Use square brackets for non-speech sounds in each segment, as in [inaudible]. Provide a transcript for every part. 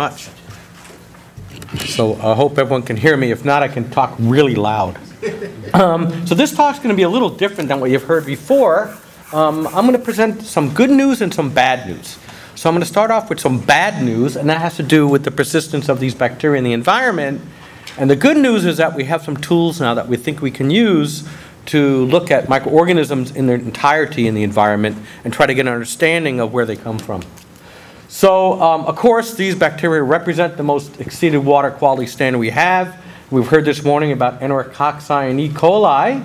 much. So I hope everyone can hear me. If not, I can talk really loud. Um, so this talk's going to be a little different than what you've heard before. Um, I'm going to present some good news and some bad news. So I'm going to start off with some bad news, and that has to do with the persistence of these bacteria in the environment. And the good news is that we have some tools now that we think we can use to look at microorganisms in their entirety in the environment and try to get an understanding of where they come from. So, um, of course, these bacteria represent the most exceeded water quality standard we have. We've heard this morning about enterococci and E. coli.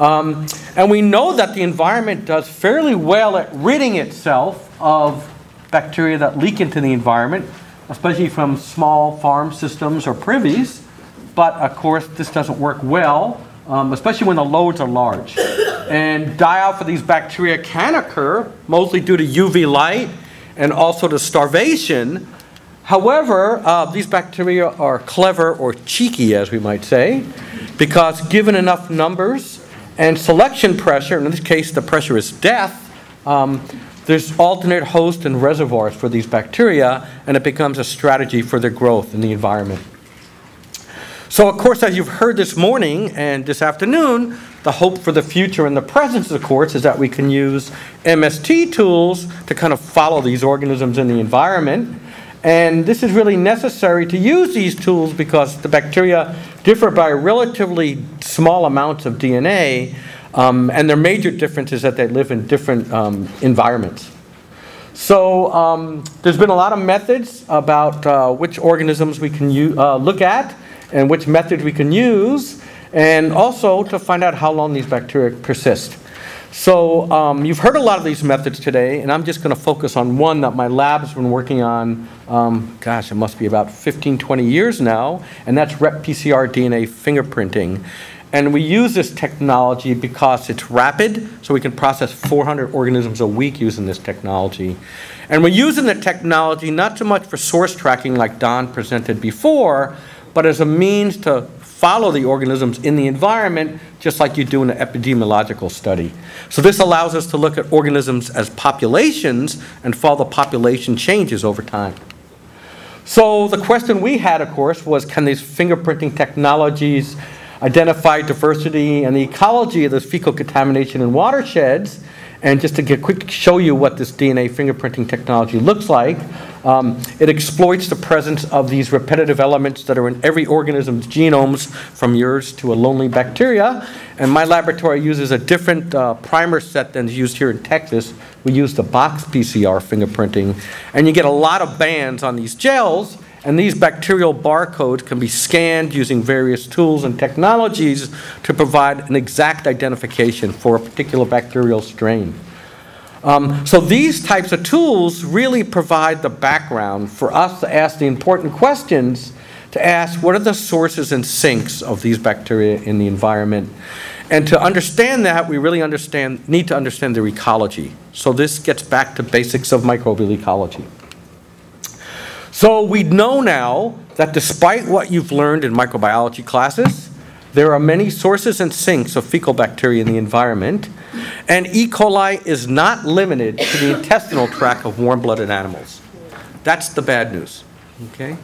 Um, and we know that the environment does fairly well at ridding itself of bacteria that leak into the environment, especially from small farm systems or privies. But of course, this doesn't work well, um, especially when the loads are large. And die off for these bacteria can occur, mostly due to UV light and also to starvation. However, uh, these bacteria are clever or cheeky, as we might say, because given enough numbers and selection pressure, in this case the pressure is death, um, there's alternate host and reservoirs for these bacteria, and it becomes a strategy for their growth in the environment. So, of course, as you've heard this morning and this afternoon, the hope for the future and the present, of course, is that we can use MST tools to kind of follow these organisms in the environment. And this is really necessary to use these tools because the bacteria differ by relatively small amounts of DNA, um, and their major difference is that they live in different um, environments. So um, there's been a lot of methods about uh, which organisms we can uh, look at and which methods we can use and also to find out how long these bacteria persist. So um, you've heard a lot of these methods today, and I'm just going to focus on one that my lab's been working on, um, gosh, it must be about 15, 20 years now, and that's REP-PCR DNA fingerprinting. And we use this technology because it's rapid, so we can process 400 organisms a week using this technology. And we're using the technology not so much for source tracking like Don presented before, but as a means to follow the organisms in the environment just like you do in an epidemiological study. So this allows us to look at organisms as populations and follow the population changes over time. So the question we had, of course, was can these fingerprinting technologies identify diversity and the ecology of this fecal contamination in watersheds and just to get quick show you what this DNA fingerprinting technology looks like, um, it exploits the presence of these repetitive elements that are in every organism's genomes, from yours to a lonely bacteria. And my laboratory uses a different uh, primer set than is used here in Texas. We use the box PCR fingerprinting, and you get a lot of bands on these gels. And these bacterial barcodes can be scanned using various tools and technologies to provide an exact identification for a particular bacterial strain. Um, so these types of tools really provide the background for us to ask the important questions to ask what are the sources and sinks of these bacteria in the environment. And to understand that, we really understand, need to understand their ecology. So this gets back to basics of microbial ecology. So we know now that despite what you've learned in microbiology classes, there are many sources and sinks of fecal bacteria in the environment, and E. coli is not limited to the intestinal tract of warm-blooded animals. That's the bad news, okay?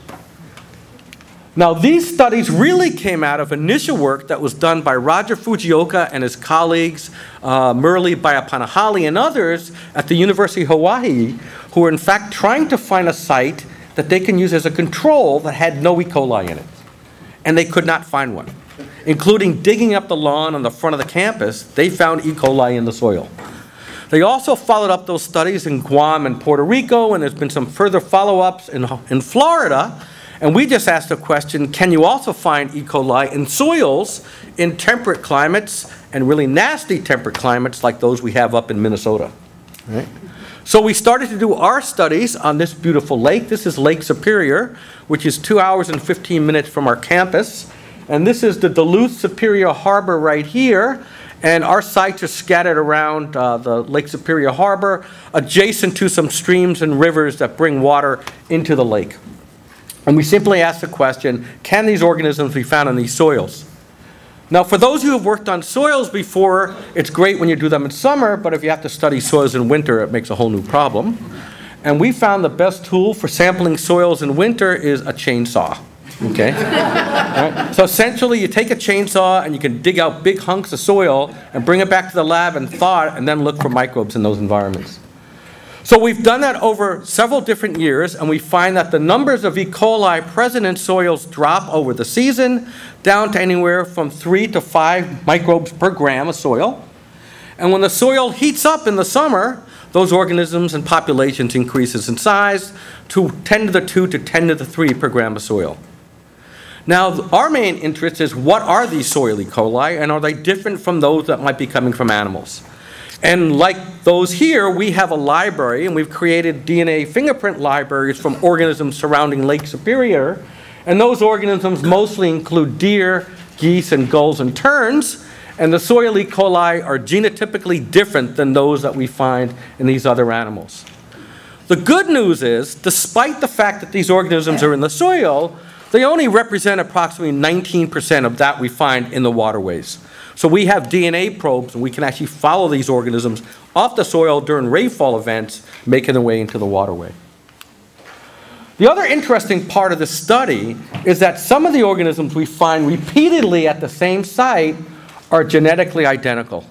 Now, these studies really came out of initial work that was done by Roger Fujioka and his colleagues, uh, Murali Byappanahalli and others at the University of Hawaii, who were in fact trying to find a site that they can use as a control that had no E. coli in it. And they could not find one. Including digging up the lawn on the front of the campus, they found E. coli in the soil. They also followed up those studies in Guam and Puerto Rico, and there's been some further follow ups in, in Florida. And we just asked the question can you also find E. coli in soils in temperate climates and really nasty temperate climates like those we have up in Minnesota? Right? So we started to do our studies on this beautiful lake. This is Lake Superior, which is two hours and 15 minutes from our campus. And this is the Duluth Superior Harbor right here. And our sites are scattered around uh, the Lake Superior Harbor, adjacent to some streams and rivers that bring water into the lake. And we simply ask the question can these organisms be found in these soils? Now, for those who have worked on soils before, it's great when you do them in summer, but if you have to study soils in winter, it makes a whole new problem. and we found the best tool for sampling soils in winter is a chainsaw. Okay? Right? So essentially, you take a chainsaw and you can dig out big hunks of soil and bring it back to the lab and thaw it and then look for microbes in those environments. So we've done that over several different years, and we find that the numbers of E. coli present in soils drop over the season down to anywhere from three to five microbes per gram of soil. And when the soil heats up in the summer, those organisms and populations increases in size to 10 to the 2 to 10 to the 3 per gram of soil. Now, our main interest is what are these soil E. coli, and are they different from those that might be coming from animals? And like those here, we have a library, and we've created DNA fingerprint libraries from organisms surrounding Lake Superior. And those organisms mostly include deer, geese, and gulls and terns. And the soil E. coli are genotypically different than those that we find in these other animals. The good news is, despite the fact that these organisms are in the soil, they only represent approximately 19% of that we find in the waterways. So we have DNA probes, and we can actually follow these organisms off the soil during rainfall events, making their way into the waterway. The other interesting part of the study is that some of the organisms we find repeatedly at the same site are genetically identical.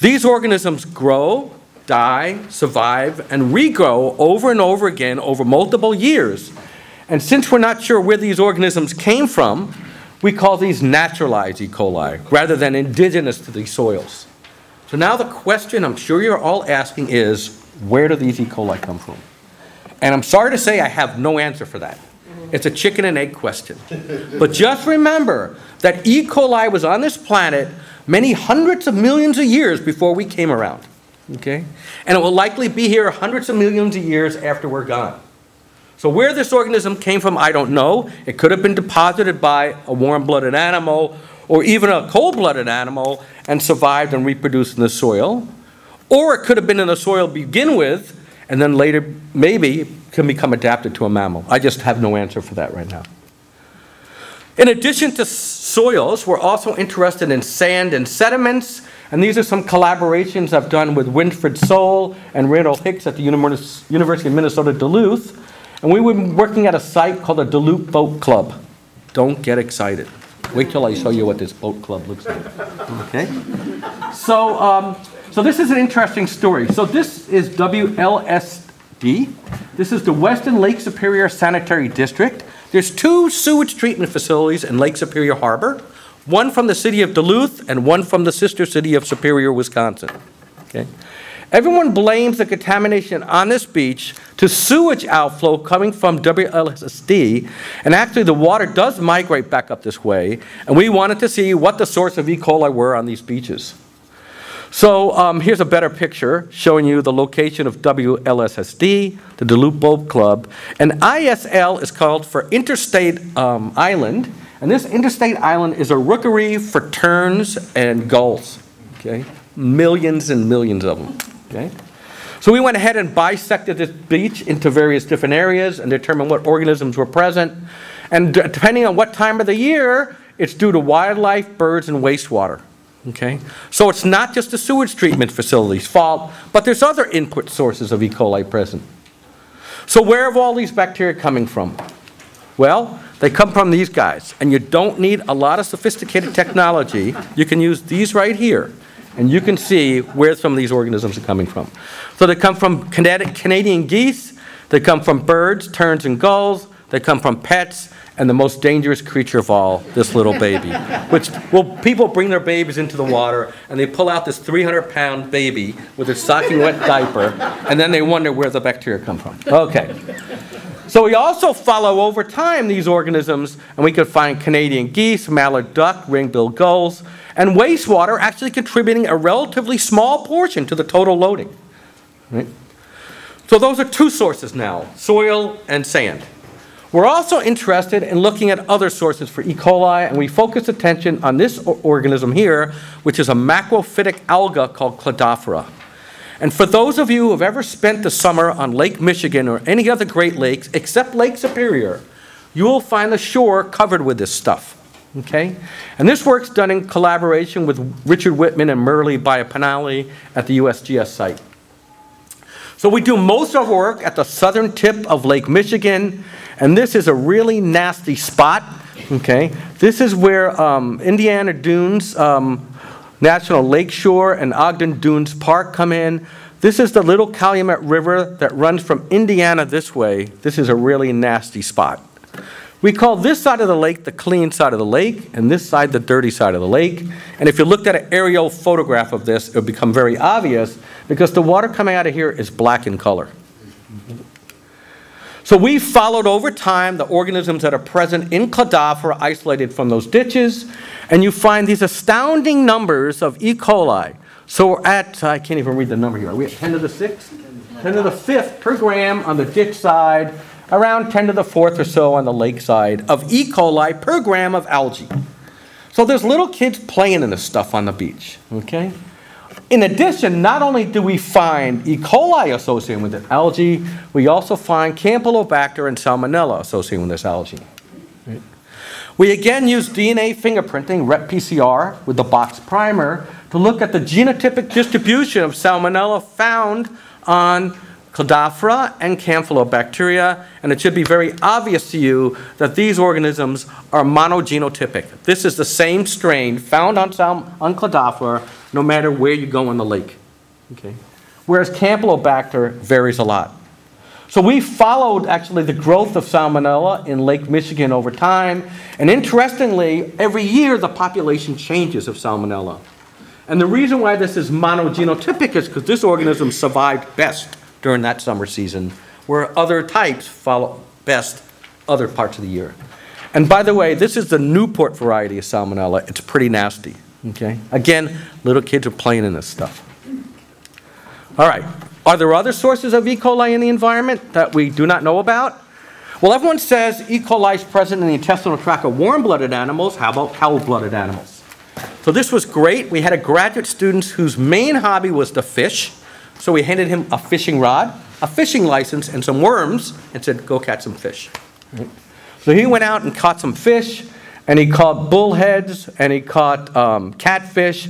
These organisms grow, die, survive, and regrow over and over again over multiple years. And since we're not sure where these organisms came from, we call these naturalized E. coli rather than indigenous to these soils. So now the question I'm sure you're all asking is, where do these E. coli come from? And I'm sorry to say I have no answer for that. It's a chicken and egg question. But just remember that E. coli was on this planet many hundreds of millions of years before we came around. Okay? And it will likely be here hundreds of millions of years after we're gone. So where this organism came from, I don't know. It could have been deposited by a warm-blooded animal or even a cold-blooded animal and survived and reproduced in the soil. Or it could have been in the soil to begin with and then later maybe can become adapted to a mammal. I just have no answer for that right now. In addition to soils, we're also interested in sand and sediments, and these are some collaborations I've done with Winfred Soule and Randall Hicks at the University of Minnesota Duluth. And we were working at a site called the Duluth Boat Club. Don't get excited. Wait till I show you what this boat club looks like. Okay? So, um, so this is an interesting story. So this is WLSSD. This is the Western Lake Superior Sanitary District. There's two sewage treatment facilities in Lake Superior Harbor, one from the city of Duluth and one from the sister city of Superior, Wisconsin. Okay? Everyone blames the contamination on this beach to sewage outflow coming from WLSSD, and actually the water does migrate back up this way, and we wanted to see what the source of E. coli were on these beaches. So um, here's a better picture showing you the location of WLSSD, the Duluth Boat Club, and ISL is called for Interstate um, Island, and this interstate island is a rookery for terns and gulls, okay? Millions and millions of them. Okay? So we went ahead and bisected this beach into various different areas and determined what organisms were present. And depending on what time of the year, it's due to wildlife, birds, and wastewater. Okay? So it's not just the sewage treatment facility's fault, but there's other input sources of E. coli present. So where have all these bacteria coming from? Well, they come from these guys, and you don't need a lot of sophisticated technology. You can use these right here and you can see where some of these organisms are coming from. So they come from Canadian geese, they come from birds, terns and gulls, they come from pets, and the most dangerous creature of all, this little baby. [laughs] Which, well, people bring their babies into the water, and they pull out this 300-pound baby with a soaking wet diaper, and then they wonder where the bacteria come from. Okay. So we also follow over time these organisms, and we could find Canadian geese, mallard duck, ring-billed gulls, and wastewater actually contributing a relatively small portion to the total loading. Right? So those are two sources now, soil and sand. We're also interested in looking at other sources for E. coli, and we focus attention on this organism here, which is a macrophytic alga called Cladophora. And for those of you who have ever spent the summer on Lake Michigan or any other Great Lakes except Lake Superior, you will find the shore covered with this stuff. Okay? And this work's done in collaboration with Richard Whitman and Murli Byappanahalli at the USGS site. So we do most of our work at the southern tip of Lake Michigan, and this is a really nasty spot, okay? This is where um, Indiana Dunes um, National Lakeshore and Ogden Dunes Park come in. This is the Little Calumet River that runs from Indiana this way. This is a really nasty spot. We call this side of the lake the clean side of the lake, and this side the dirty side of the lake. And if you looked at an aerial photograph of this, it would become very obvious because the water coming out of here is black in color. So we followed over time the organisms that are present in Cladophora isolated from those ditches, and you find these astounding numbers of E. coli. So we're at, I can't even read the number here, are we at 10 to the 6th? 10 to the 5th per gram on the ditch side, around 10 to the 4th or so on the lake side of E. coli per gram of algae. So there's little kids playing in this stuff on the beach, okay? In addition, not only do we find E. coli associated with this algae, we also find Campylobacter and Salmonella associated with this algae. We again use DNA fingerprinting, REP-PCR, with the box primer to look at the genotypic distribution of Salmonella found on Cladophora and Campylobacteria, and it should be very obvious to you that these organisms are monogenotypic. This is the same strain found on, on Cladophora no matter where you go in the lake. Okay? Whereas Campylobacter varies a lot. So we followed actually the growth of salmonella in Lake Michigan over time, and interestingly, every year the population changes of salmonella. And the reason why this is monogenotypic is because this organism survived best during that summer season, where other types follow best other parts of the year. And by the way, this is the Newport variety of salmonella. It's pretty nasty. Okay? Again, little kids are playing in this stuff. All right. Are there other sources of E. coli in the environment that we do not know about? Well, everyone says E. coli is present in the intestinal tract of warm-blooded animals. How about cold-blooded animals? So this was great. We had a graduate student whose main hobby was to fish. So we handed him a fishing rod, a fishing license, and some worms and said, go catch some fish. So he went out and caught some fish, and he caught bullheads, and he caught um, catfish.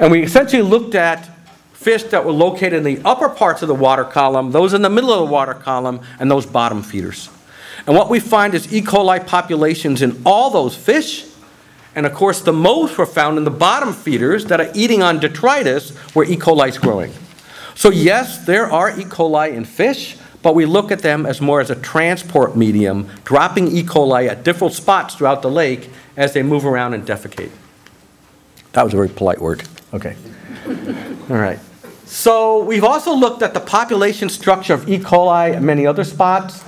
And we essentially looked at fish that were located in the upper parts of the water column, those in the middle of the water column, and those bottom feeders. And what we find is E. coli populations in all those fish, and of course the most were found in the bottom feeders that are eating on detritus where E. coli is growing. So yes, there are E. coli in fish, but we look at them as more as a transport medium, dropping E. coli at different spots throughout the lake as they move around and defecate. That was a very polite word. Okay. All right. So we've also looked at the population structure of E. coli and many other spots,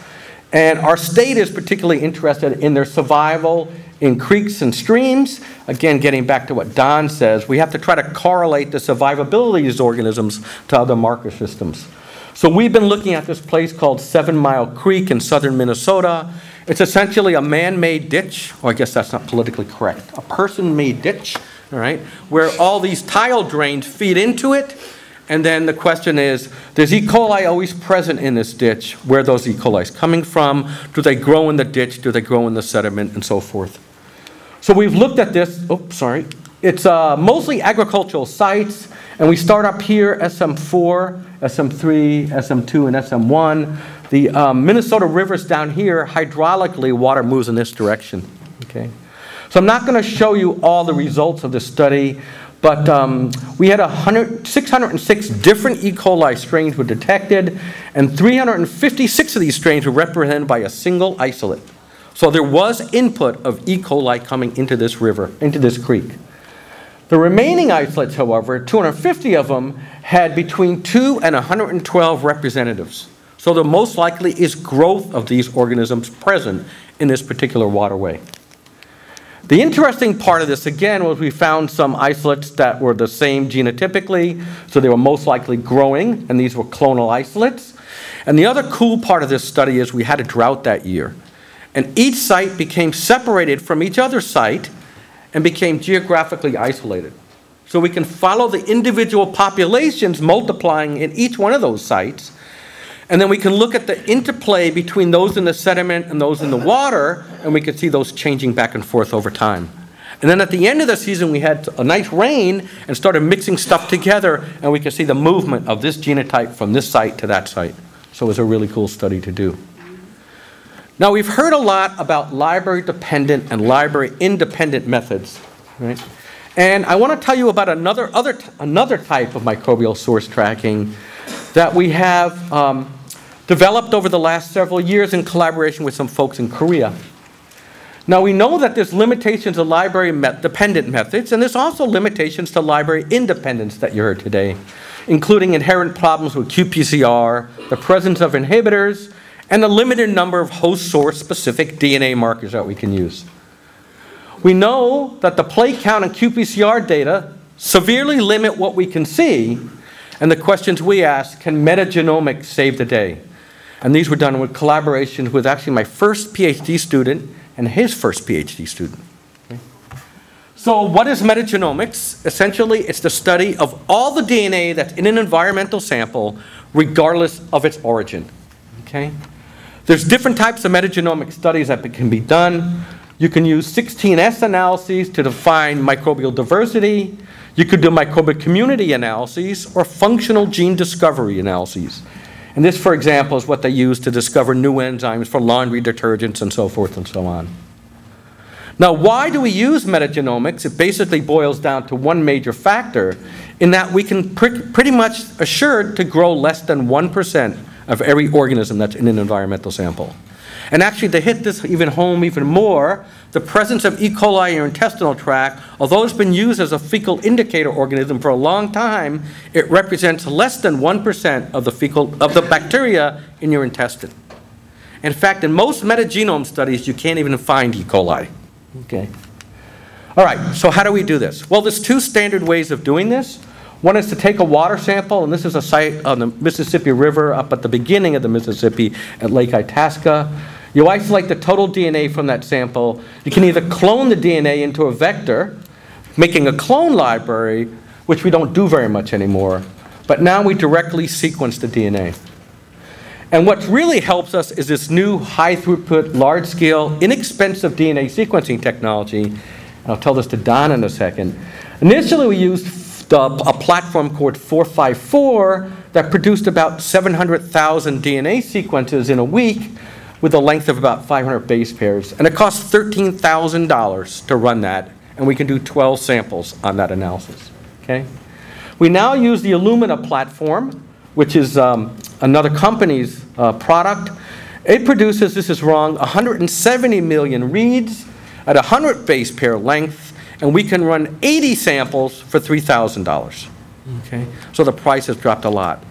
and our state is particularly interested in their survival in creeks and streams. Again, getting back to what Don says, we have to try to correlate the survivability of these organisms to other marker systems. So we've been looking at this place called Seven Mile Creek in southern Minnesota. It's essentially a man-made ditch, or I guess that's not politically correct, a person-made ditch, all right, where all these tile drains feed into it, and then the question is, there's E. coli always present in this ditch? Where are those E. coli coming from? Do they grow in the ditch? Do they grow in the sediment? And so forth. So we've looked at this, oh, sorry. It's uh, mostly agricultural sites, and we start up here, SM4, SM3, SM2, and SM1. The um, Minnesota rivers down here, hydraulically, water moves in this direction, okay? So I'm not going to show you all the results of this study, but um, we had 100, 606 different E. coli strains were detected, and 356 of these strains were represented by a single isolate. So there was input of E. coli coming into this river, into this creek. The remaining isolates, however, 250 of them, had between 2 and 112 representatives. So the most likely is growth of these organisms present in this particular waterway. The interesting part of this, again, was we found some isolates that were the same genotypically, so they were most likely growing, and these were clonal isolates. And the other cool part of this study is we had a drought that year. And each site became separated from each other site and became geographically isolated. So we can follow the individual populations multiplying in each one of those sites. And then we can look at the interplay between those in the sediment and those in the water, and we can see those changing back and forth over time. And then at the end of the season, we had a nice rain and started mixing stuff together, and we could see the movement of this genotype from this site to that site. So it was a really cool study to do. Now, we've heard a lot about library-dependent and library-independent methods, right? And I want to tell you about another, other, another type of microbial source tracking that we have um, developed over the last several years in collaboration with some folks in Korea. Now, we know that there's limitations to library-dependent methods, and there's also limitations to library independence that you heard today, including inherent problems with qPCR, the presence of inhibitors, and the limited number of host source specific DNA markers that we can use. We know that the plate count and qPCR data severely limit what we can see, and the questions we ask can metagenomics save the day? And these were done with collaborations with actually my first PhD student and his first PhD student. So, what is metagenomics? Essentially, it's the study of all the DNA that's in an environmental sample, regardless of its origin. Okay? There's different types of metagenomic studies that can be done. You can use 16S analyses to define microbial diversity. You could do microbial community analyses or functional gene discovery analyses. And this, for example, is what they use to discover new enzymes for laundry detergents and so forth and so on. Now, why do we use metagenomics? It basically boils down to one major factor in that we can pr pretty much assured to grow less than 1% of every organism that's in an environmental sample. And actually, to hit this even home even more, the presence of E. coli in your intestinal tract, although it's been used as a fecal indicator organism for a long time, it represents less than 1% of the fecal of the bacteria in your intestine. In fact, in most metagenome studies, you can't even find E. coli. Okay. All right, so how do we do this? Well, there's two standard ways of doing this. One is to take a water sample, and this is a site on the Mississippi River up at the beginning of the Mississippi at Lake Itasca. You isolate the total DNA from that sample. You can either clone the DNA into a vector, making a clone library, which we don't do very much anymore, but now we directly sequence the DNA. And what really helps us is this new high throughput, large scale, inexpensive DNA sequencing technology. I'll tell this to Don in a second. Initially, we used a platform called 454 that produced about 700,000 DNA sequences in a week with a length of about 500 base pairs. And it cost $13,000 to run that, and we can do 12 samples on that analysis. Okay? We now use the Illumina platform, which is um, another company's uh, product. It produces, this is wrong, 170 million reads at 100 base pair length, and we can run 80 samples for $3,000. Okay? So the price has dropped a lot.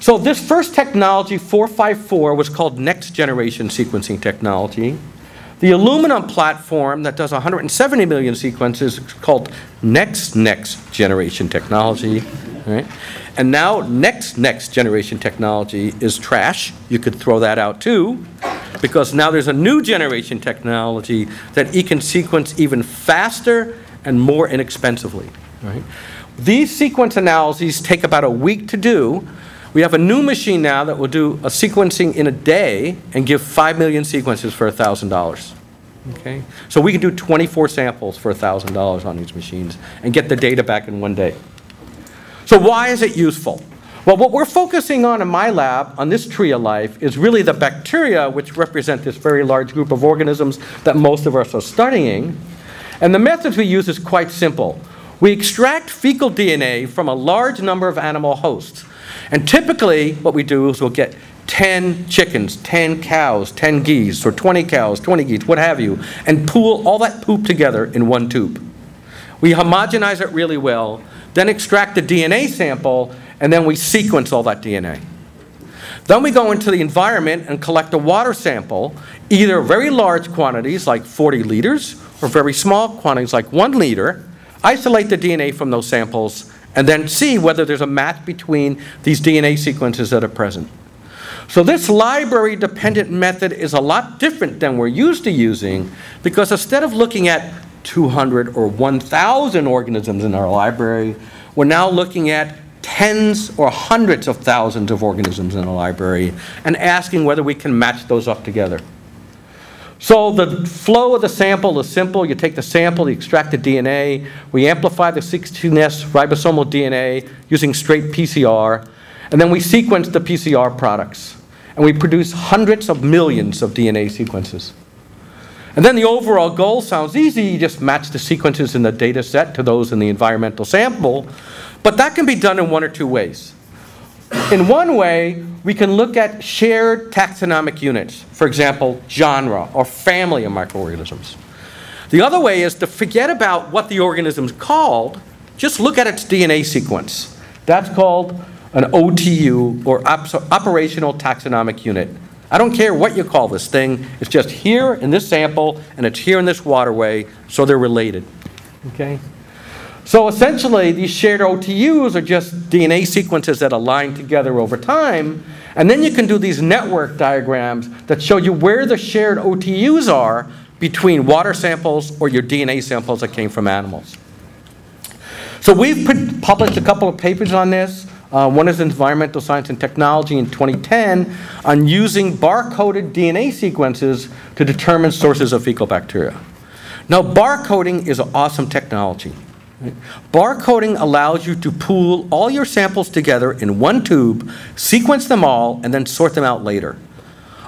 So this first technology, 454, was called next generation sequencing technology. The Illumina platform that does 170 million sequences is called next next generation technology. Right? And now next next generation technology is trash. You could throw that out too, because now there's a new generation technology that you can sequence even faster and more inexpensively. Right? These sequence analyses take about a week to do, we have a new machine now that will do a sequencing in a day and give 5 million sequences for $1,000. Okay? So we can do 24 samples for $1,000 on these machines and get the data back in one day. So why is it useful? Well, what we're focusing on in my lab, on this tree of life, is really the bacteria, which represent this very large group of organisms that most of us are studying. And the methods we use is quite simple. We extract fecal DNA from a large number of animal hosts. And typically, what we do is we'll get 10 chickens, 10 cows, 10 geese, or 20 cows, 20 geese, what have you, and pool all that poop together in one tube. We homogenize it really well, then extract the DNA sample, and then we sequence all that DNA. Then we go into the environment and collect a water sample, either very large quantities like 40 liters or very small quantities like one liter, isolate the DNA from those samples, and then see whether there's a match between these DNA sequences that are present. So this library-dependent method is a lot different than we're used to using because instead of looking at 200 or 1,000 organisms in our library, we're now looking at tens or hundreds of thousands of organisms in a library and asking whether we can match those up together. So the flow of the sample is simple. You take the sample, you extract the DNA, we amplify the 16S ribosomal DNA using straight PCR, and then we sequence the PCR products. And we produce hundreds of millions of DNA sequences. And then the overall goal sounds easy. You just match the sequences in the data set to those in the environmental sample. But that can be done in one or two ways. In one way, we can look at shared taxonomic units, for example, genre or family of microorganisms. The other way is to forget about what the organism is called, just look at its DNA sequence. That's called an OTU, or operational taxonomic unit. I don't care what you call this thing, it's just here in this sample, and it's here in this waterway, so they're related. Okay? So essentially, these shared OTUs are just DNA sequences that align together over time. And then you can do these network diagrams that show you where the shared OTUs are between water samples or your DNA samples that came from animals. So we've published a couple of papers on this. Uh, one is in Environmental Science and Technology in 2010 on using barcoded DNA sequences to determine sources of fecal bacteria. Now, barcoding is an awesome technology. Barcoding allows you to pool all your samples together in one tube, sequence them all, and then sort them out later.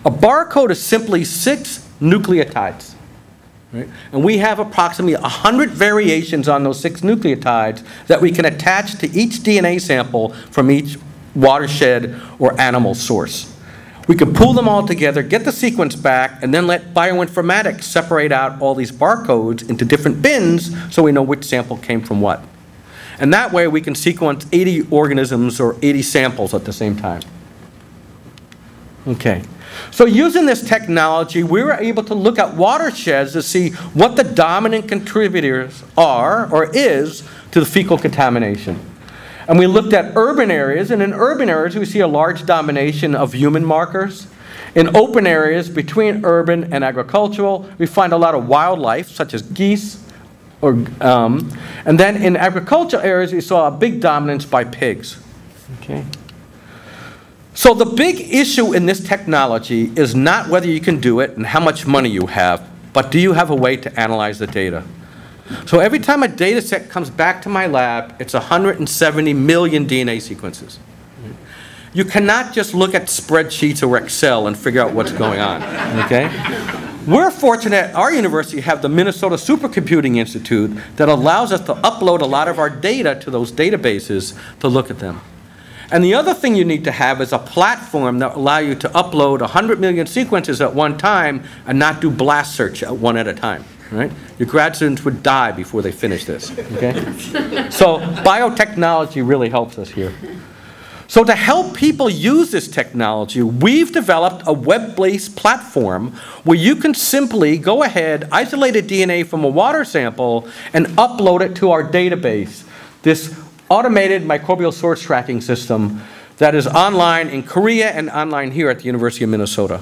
A barcode is simply six nucleotides. Right? And we have approximately 100 variations on those six nucleotides that we can attach to each DNA sample from each watershed or animal source. We could pull them all together, get the sequence back, and then let bioinformatics separate out all these barcodes into different bins so we know which sample came from what. And that way we can sequence 80 organisms or 80 samples at the same time. Okay. So using this technology, we were able to look at watersheds to see what the dominant contributors are or is to the fecal contamination. And we looked at urban areas, and in urban areas, we see a large domination of human markers. In open areas between urban and agricultural, we find a lot of wildlife, such as geese. Or, um, and then in agricultural areas, we saw a big dominance by pigs. Okay. So the big issue in this technology is not whether you can do it and how much money you have, but do you have a way to analyze the data? So every time a data set comes back to my lab, it's 170 million DNA sequences. You cannot just look at spreadsheets or Excel and figure out what's going on, okay? We're fortunate at our university have the Minnesota Supercomputing Institute that allows us to upload a lot of our data to those databases to look at them. And the other thing you need to have is a platform that allow you to upload 100 million sequences at one time and not do blast search at one at a time right? Your grad students would die before they finish this, okay? [laughs] so biotechnology really helps us here. So to help people use this technology, we've developed a web-based platform where you can simply go ahead, isolate a DNA from a water sample, and upload it to our database. This automated microbial source tracking system that is online in Korea and online here at the University of Minnesota.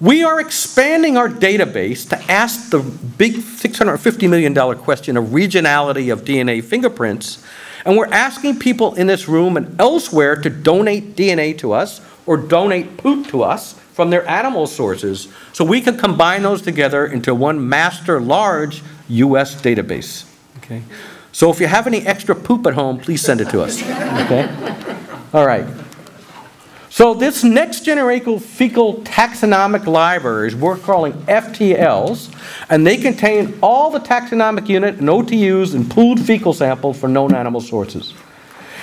We are expanding our database to ask the big $650 million question of regionality of DNA fingerprints, and we're asking people in this room and elsewhere to donate DNA to us or donate poop to us from their animal sources so we can combine those together into one master large US database. Okay? So if you have any extra poop at home, please send it to us. Okay? All right. So this next generation fecal taxonomic libraries we're calling FTLs, and they contain all the taxonomic unit and OTUs and pooled fecal samples for known animal sources.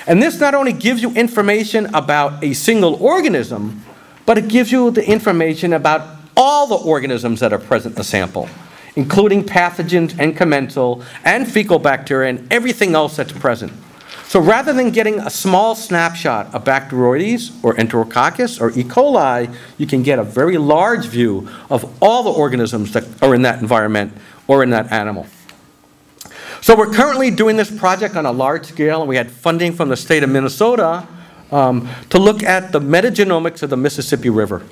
And this not only gives you information about a single organism, but it gives you the information about all the organisms that are present in the sample, including pathogens and commensal and fecal bacteria and everything else that's present. So rather than getting a small snapshot of Bacteroides or Enterococcus or E. coli, you can get a very large view of all the organisms that are in that environment or in that animal. So we're currently doing this project on a large scale, and we had funding from the state of Minnesota um, to look at the metagenomics of the Mississippi River.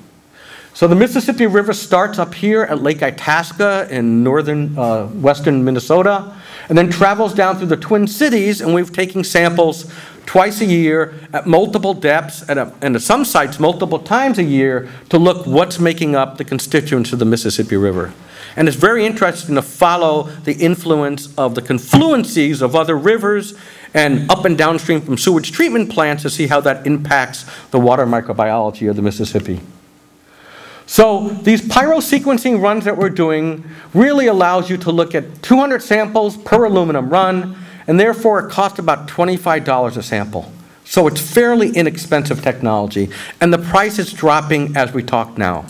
So the Mississippi River starts up here at Lake Itasca in northern, uh, western Minnesota, and then travels down through the Twin Cities, and we've taken samples twice a year at multiple depths, and, at- and at some sites, multiple times a year, to look what's making up the constituents of the Mississippi River. And it's very interesting to follow the influence of the confluencies of other rivers and up and downstream from sewage treatment plants to see how that impacts the water microbiology of the Mississippi. So these pyrosequencing runs that we're doing really allows you to look at 200 samples per Illumina run, and therefore it costs about $25 a sample. So it's fairly inexpensive technology, and the price is dropping as we talk now.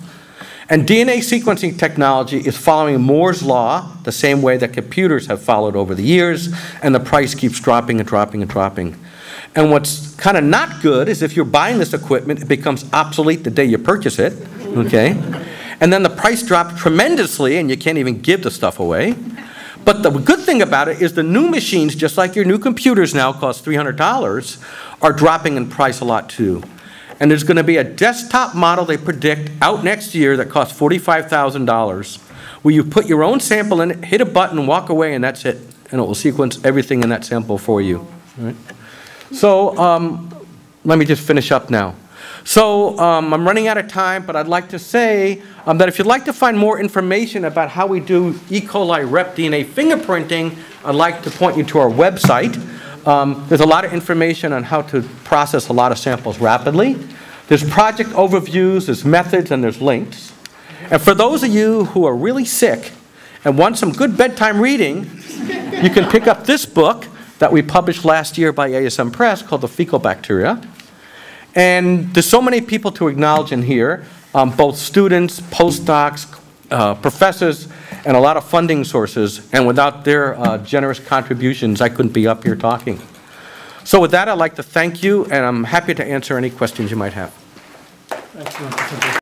And DNA sequencing technology is following Moore's law, the same way that computers have followed over the years, and the price keeps dropping and dropping and dropping. And what's kind of not good is if you're buying this equipment, it becomes obsolete the day you purchase it, okay? And then the price dropped tremendously and you can't even give the stuff away. But the good thing about it is the new machines, just like your new computers now cost $300, are dropping in price a lot too. And there's going to be a desktop model they predict out next year that costs $45,000, where you put your own sample in it, hit a button, walk away, and that's it. And it will sequence everything in that sample for you. Right? So um, let me just finish up now. So um, I'm running out of time, but I'd like to say um, that if you'd like to find more information about how we do E. coli rep DNA fingerprinting, I'd like to point you to our website. Um, There's a lot of information on how to process a lot of samples rapidly. There's project overviews, there's methods, and there's links. And for those of you who are really sick and want some good bedtime reading, you can pick up this book that we published last year by ASM Press called The Fecal Bacteria. And there's so many people to acknowledge in here, um, both students, postdocs, uh, professors, and a lot of funding sources. And without their uh, generous contributions, I couldn't be up here talking. So with that, I'd like to thank you, and I'm happy to answer any questions you might have. Excellent.